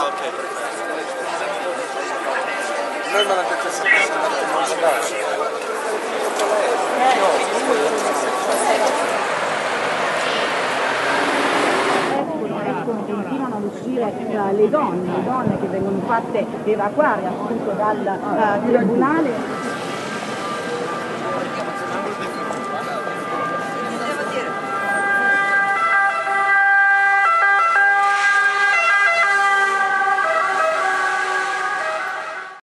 Ah, ok, perfetto. Noi me l'abbiamo detto sempre, siamo andati in continuano ad uscire uh, le donne, le donne che vengono fatte evacuare appunto dal uh, tribunale.